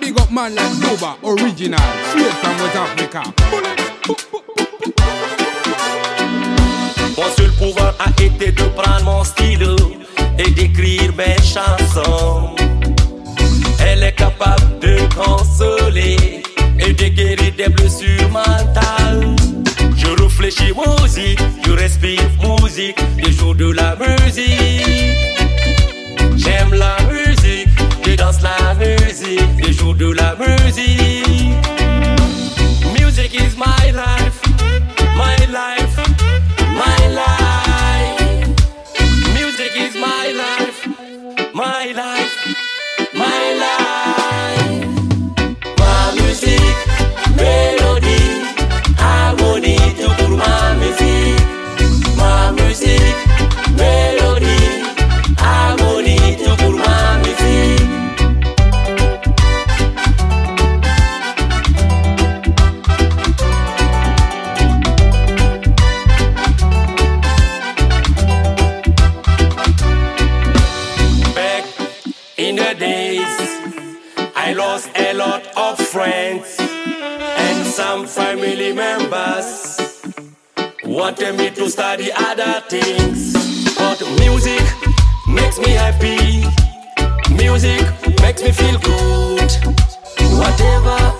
big up man like original, straight from. Mon seul pouvoir a été de prendre mon stylo et d'écrire mes chansons. Elle est capable de consoler et de guérir des blessures mentales. Je réfléchis musique, je respire musique, je joue de la musique. J'aime la danse la musique, je joue de la musique. Music is my life, my life, the days, I lost a lot of friends and some family members wanted me to study other things. But music makes me happy, music makes me feel good. Whatever